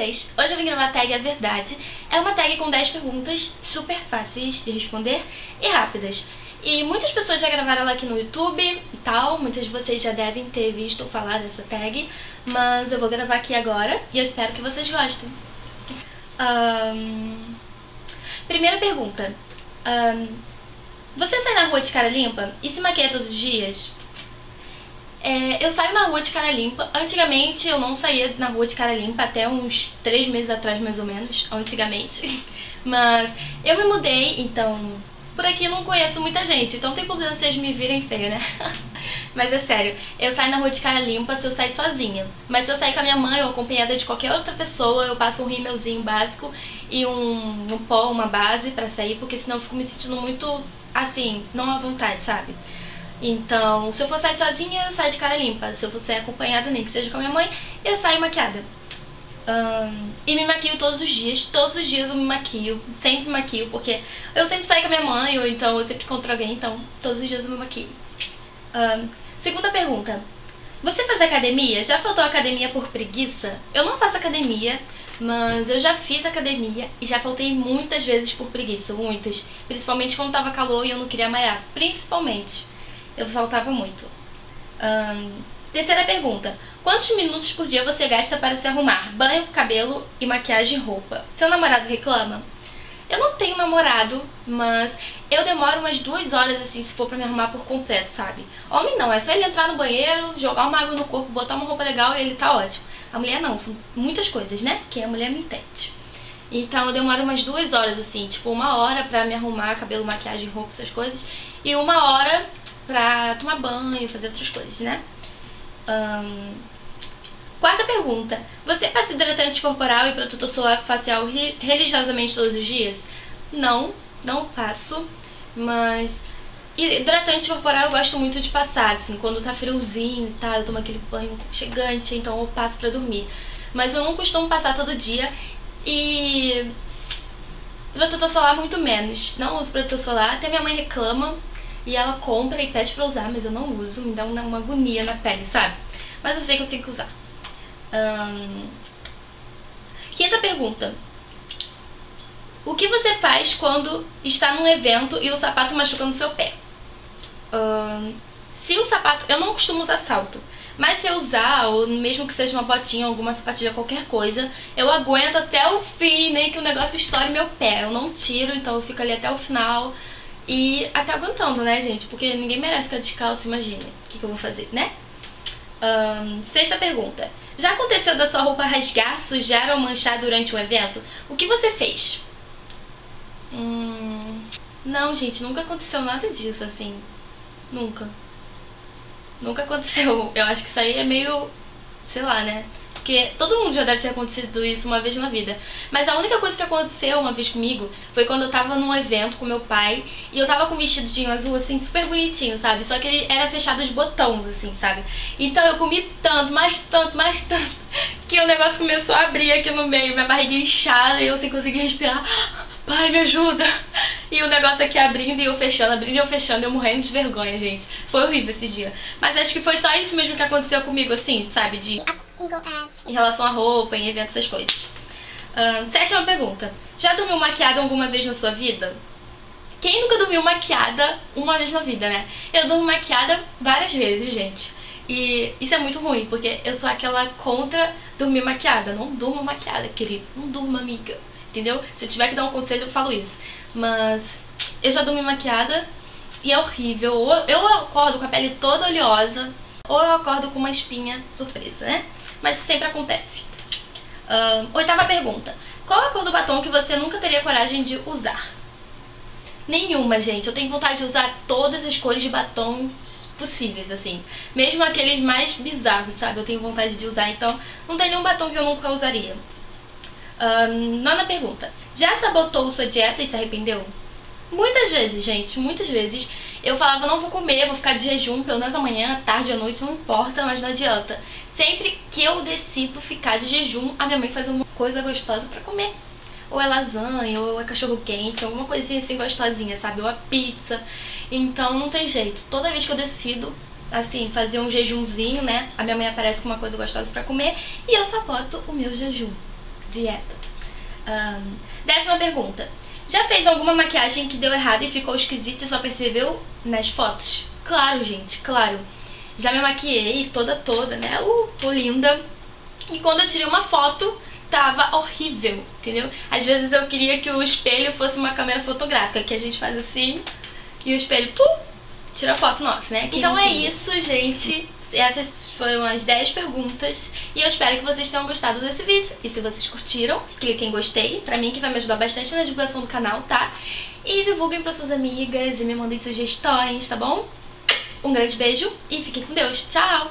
vocês? Hoje eu vim gravar a tag A Verdade. É uma tag com 10 perguntas super fáceis de responder e rápidas. E muitas pessoas já gravaram ela aqui no YouTube e tal, muitas de vocês já devem ter visto falar dessa tag, mas eu vou gravar aqui agora e eu espero que vocês gostem. Um... Primeira pergunta. Um... Você sai na rua de cara limpa e se maquia todos os dias? É, eu saio na rua de cara limpa. Antigamente eu não saía na rua de cara limpa, até uns três meses atrás mais ou menos, antigamente. Mas eu me mudei, então por aqui eu não conheço muita gente, então tem problema vocês me virem feio, né? Mas é sério, eu saio na rua de cara limpa se eu sair sozinha. Mas se eu sair com a minha mãe ou acompanhada de qualquer outra pessoa, eu passo um rímelzinho básico e um, um pó, uma base pra sair, porque senão eu fico me sentindo muito, assim, não à vontade, sabe? Então, se eu for sair sozinha, eu saio de cara limpa. Se eu for sair acompanhada, nem que seja com a minha mãe, eu saio maquiada. Um, e me maquio todos os dias, todos os dias eu me maquio, sempre me maquio, porque eu sempre saio com a minha mãe, ou então eu sempre encontro alguém, então todos os dias eu me maquio. Um, segunda pergunta. Você faz academia? Já faltou academia por preguiça? Eu não faço academia, mas eu já fiz academia e já faltei muitas vezes por preguiça, muitas. Principalmente quando tava calor e eu não queria malhar. Principalmente eu faltava muito. Um, terceira pergunta. Quantos minutos por dia você gasta para se arrumar? Banho, cabelo e maquiagem e roupa. Seu namorado reclama? Eu não tenho namorado, mas eu demoro umas duas horas assim se for pra me arrumar por completo, sabe? Homem não, é só ele entrar no banheiro, jogar uma água no corpo, botar uma roupa legal e ele tá ótimo. A mulher não, são muitas coisas, né? Que a mulher me entende. Então eu demoro umas duas horas assim, tipo uma hora pra me arrumar, cabelo, maquiagem, roupa, essas coisas. E uma hora pra tomar banho, fazer outras coisas, né? Um... Quarta pergunta. Você passa hidratante corporal e protetor solar facial religiosamente todos os dias? Não, não passo, mas hidratante corporal eu gosto muito de passar, assim, quando tá friozinho e tá, eu tomo aquele banho chegante, então eu passo pra dormir. Mas eu não costumo passar todo dia e protetor solar muito menos. Não uso protetor solar, até minha mãe reclama e ela compra e pede pra usar, mas eu não uso, me dá uma agonia na pele, sabe? Mas eu sei que eu tenho que usar. Hum... Quinta pergunta. O que você faz quando está num evento e o sapato machuca no seu pé? Hum... Se o sapato... Eu não costumo usar salto. Mas se eu usar, ou mesmo que seja uma botinha, alguma sapatilha, qualquer coisa, eu aguento até o fim, nem que o negócio estoure meu pé. Eu não tiro, então eu fico ali até o final e até aguentando, né, gente? Porque ninguém merece ficar descalço, imagine. O que, que eu vou fazer, né? Um, sexta pergunta. Já aconteceu da sua roupa rasgar, sujar ou manchar durante um evento? O que você fez? Hum, não, gente, nunca aconteceu nada disso, assim. Nunca. Nunca aconteceu. Eu acho que isso aí é meio... Sei lá, né? Porque todo mundo já deve ter acontecido isso uma vez na vida. Mas a única coisa que aconteceu uma vez comigo foi quando eu tava num evento com meu pai e eu tava com um vestidinho azul, assim, super bonitinho, sabe? Só que ele era fechado os botões, assim, sabe? Então eu comi tanto, mais tanto, mais tanto, que o negócio começou a abrir aqui no meio, minha barriga inchada e eu sem conseguir respirar. Pai, me ajuda! E o negócio aqui abrindo e eu fechando, abrindo e eu fechando, eu morrendo de vergonha, gente. Foi horrível esse dia. Mas acho que foi só isso mesmo que aconteceu comigo, assim, sabe? De em relação à roupa, em eventos, essas coisas. Uh, sétima pergunta. Já dormiu maquiada alguma vez na sua vida? Quem nunca dormiu maquiada uma vez na vida, né? Eu durmo maquiada várias vezes, gente. E isso é muito ruim, porque eu sou aquela contra dormir maquiada. Não durma maquiada, querido. Não durma, amiga. Entendeu? Se eu tiver que dar um conselho, eu falo isso. Mas eu já dormi maquiada e é horrível. Eu acordo com a pele toda oleosa, ou eu acordo com uma espinha surpresa, né? Mas sempre acontece. Uh, oitava pergunta. Qual a cor do batom que você nunca teria coragem de usar? Nenhuma, gente. Eu tenho vontade de usar todas as cores de batom possíveis, assim. Mesmo aqueles mais bizarros, sabe? Eu tenho vontade de usar, então não tem nenhum batom que eu nunca usaria. Uh, nona pergunta. Já sabotou sua dieta e se arrependeu? Muitas vezes, gente, muitas vezes eu falava, não vou comer, vou ficar de jejum, pelo menos amanhã, tarde, à noite, não importa, mas não adianta. Sempre que eu decido ficar de jejum, a minha mãe faz uma coisa gostosa pra comer. Ou é lasanha, ou é cachorro quente, alguma coisinha assim gostosinha, sabe? Ou a pizza. Então não tem jeito. Toda vez que eu decido, assim, fazer um jejumzinho, né? A minha mãe aparece com uma coisa gostosa pra comer e eu saboto o meu jejum. dieta. Um, décima pergunta. Já fez alguma maquiagem que deu errado e ficou esquisita e só percebeu nas fotos? Claro, gente, claro. Já me maquiei toda, toda, né? Uh, tô linda. E quando eu tirei uma foto, tava horrível, entendeu? Às vezes eu queria que o espelho fosse uma câmera fotográfica, que a gente faz assim e o espelho, pum, tira a foto nossa, né? então é isso, gente. Essas foram as 10 perguntas e eu espero que vocês tenham gostado desse vídeo. E se vocês curtiram, cliquem em gostei, pra mim que vai me ajudar bastante na divulgação do canal, tá? E divulguem para suas amigas e me mandem sugestões, tá bom? Um grande beijo e fiquem com Deus. Tchau!